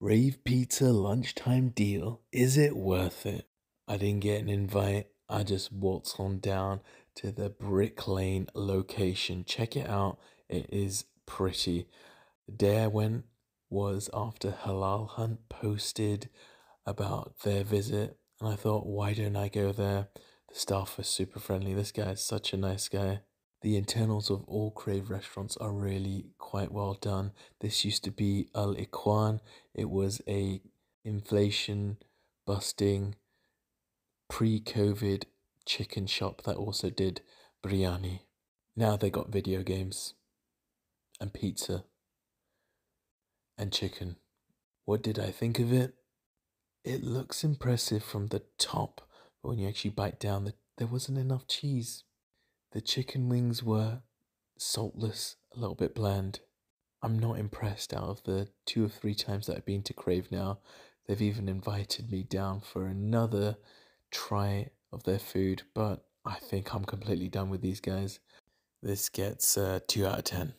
Crave Pizza lunchtime deal. Is it worth it? I didn't get an invite. I just waltzed on down to the Brick Lane location. Check it out. It is pretty. The day I went was after Halal Hunt posted about their visit, and I thought, why don't I go there? The staff was super friendly. This guy is such a nice guy. The internals of all Crave restaurants are really quite well done. This used to be Al Ikhwan. It was a inflation busting pre-COVID chicken shop that also did biryani. Now they got video games and pizza and chicken. What did I think of it? It looks impressive from the top, but when you actually bite down, there wasn't enough cheese. The chicken wings were saltless, a little bit bland. I'm not impressed out of the two or three times that I've been to Crave now. They've even invited me down for another try of their food, but I think I'm completely done with these guys. This gets uh, 2 out of 10.